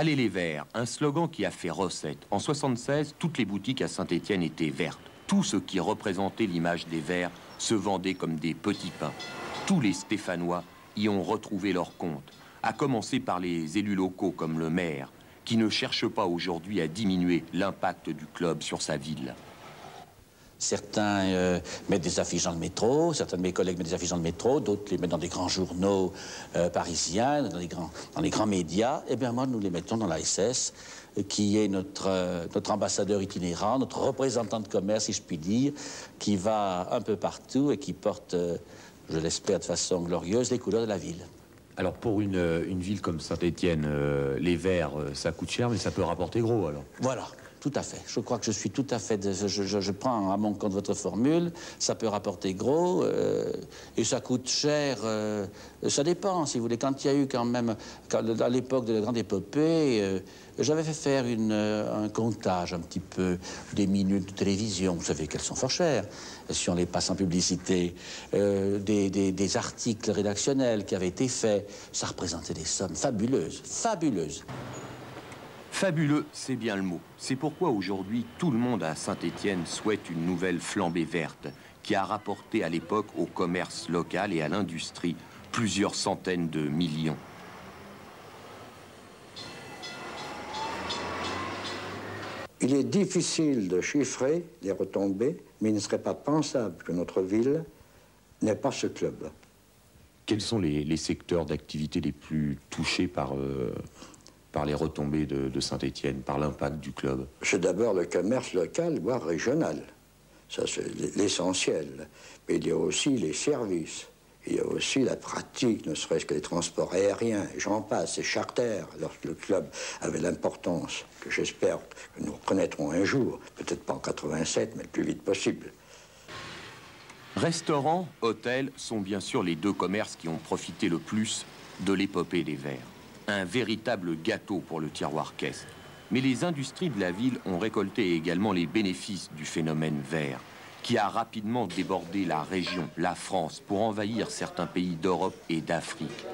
Allez les verts, un slogan qui a fait recette. En 76, toutes les boutiques à Saint-Étienne étaient vertes. Tout ce qui représentait l'image des verts se vendait comme des petits pains. Tous les Stéphanois y ont retrouvé leur compte, à commencer par les élus locaux comme le maire, qui ne cherche pas aujourd'hui à diminuer l'impact du club sur sa ville. Certains euh, mettent des affiches dans le métro, certains de mes collègues mettent des affiches dans le métro, d'autres les mettent dans des grands journaux euh, parisiens, dans les, grands, dans les grands médias. Eh bien, moi, nous les mettons dans la SS, euh, qui est notre, notre ambassadeur itinérant, notre représentant de commerce, si je puis dire, qui va un peu partout et qui porte, je l'espère de façon glorieuse, les couleurs de la ville. Alors pour une, une ville comme Saint-Étienne, les verres, ça coûte cher, mais ça peut rapporter gros alors. Voilà. Tout à fait. Je crois que je suis tout à fait. je, prends à mon compte votre formule. Ça peut rapporter gros euh, et ça coûte cher. Euh, ça dépend, si vous voulez. Quand il y a eu quand même, à l'époque de la grande épopée, euh, j'avais fait faire un comptage un petit peu des minutes de télévision. Vous savez qu'elles sont fort chères si on les passe en publicité. Des, des articles rédactionnels qui avaient été faits. Ça représentait des sommes fabuleuses, fabuleuses. Fabuleux, c'est bien le mot. C'est pourquoi aujourd'hui, tout le monde à Saint-Étienne souhaite une nouvelle flambée verte qui a rapporté à l'époque au commerce local et à l'industrie plusieurs centaines de millions. Il est difficile de chiffrer les retombées, mais il ne serait pas pensable que notre ville n'ait pas ce club. Quels sont les, secteurs d'activité les plus touchés par, euh, par les retombées de, Saint-Étienne, par l'impact du club C'est d'abord le commerce local, voire régional. Ça, c'est l'essentiel. Mais il y a aussi les services. Il y a aussi la pratique, ne serait-ce que les transports aériens, et j'en passe, les charters, lorsque le club avait l'importance que j'espère que nous reconnaîtrons un jour, peut-être pas en 87, mais le plus vite possible. Restaurants, hôtels sont bien sûr les deux commerces qui ont profité le plus de l'épopée des Verts un véritable gâteau pour le tiroir caisse. Mais les industries de la ville ont récolté également les bénéfices du phénomène vert, qui a rapidement débordé la région, la France, pour envahir certains pays d'Europe et d'Afrique.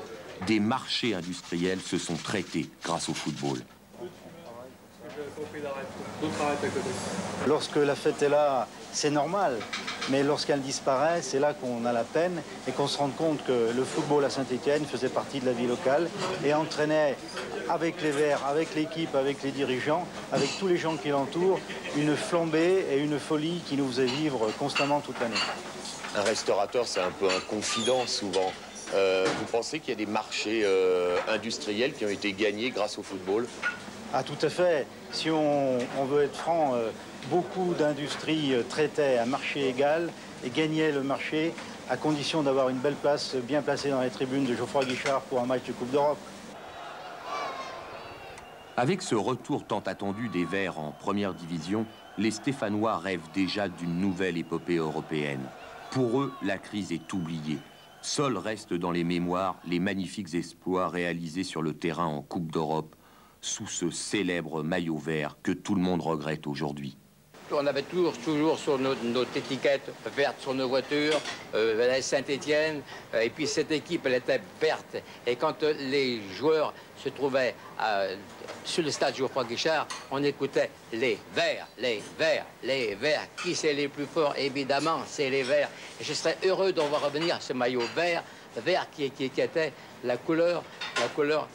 Des marchés industriels se sont traités grâce au football. Lorsque la fête est là, c'est normal. Mais lorsqu'elle disparaît, c'est là qu'on a la peine et qu'on se rend compte que le football à Saint-Etienne faisait partie de la vie locale et entraînait avec les Verts, avec l'équipe, avec les dirigeants, avec tous les gens qui l'entourent, une flambée et une folie qui nous faisait vivre constamment toute l'année. Un restaurateur, c'est un peu un confident souvent. Euh, vous pensez qu'il y a des marchés euh, industriels qui ont été gagnés grâce au football? Ah, tout à fait. Si on, veut être franc, euh, beaucoup d'industries euh, traitaient à marché égal et gagnaient le marché à condition d'avoir une belle place bien placée dans les tribunes de Geoffroy Guichard pour un match de Coupe d'Europe. Avec ce retour tant attendu des Verts en première division, les Stéphanois rêvent déjà d'une nouvelle épopée européenne. Pour eux, la crise est oubliée. Seuls restent dans les mémoires les magnifiques exploits réalisés sur le terrain en Coupe d'Europe sous ce célèbre maillot vert que tout le monde regrette aujourd'hui. On avait toujours, toujours sur notre étiquette verte sur nos voitures, euh, Saint-Étienne, euh, et puis cette équipe, elle était verte. Et quand euh, les joueurs se trouvaient sur le stade Geoffroy Guichard, on écoutait les Verts, les Verts, les Verts. Qui c'est les plus forts? Évidemment, c'est les Verts. Je serais heureux d'en voir revenir ce maillot vert, vert qui, était la couleur,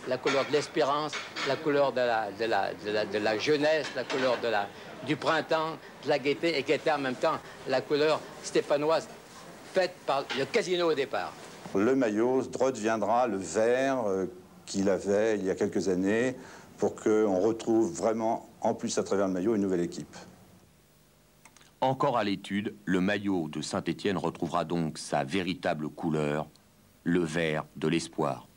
de l'espérance, la couleur de la, jeunesse, la couleur du printemps, de la gaieté, et qui était en même temps la couleur stéphanoise faite par le casino au départ. Le maillot redeviendra le vert euh, qu'il avait il y a quelques années pour qu'on retrouve vraiment, en plus à travers le maillot, une nouvelle équipe. Encore à l'étude, le maillot de Saint-Étienne retrouvera donc sa véritable couleur, le vert de l'espoir.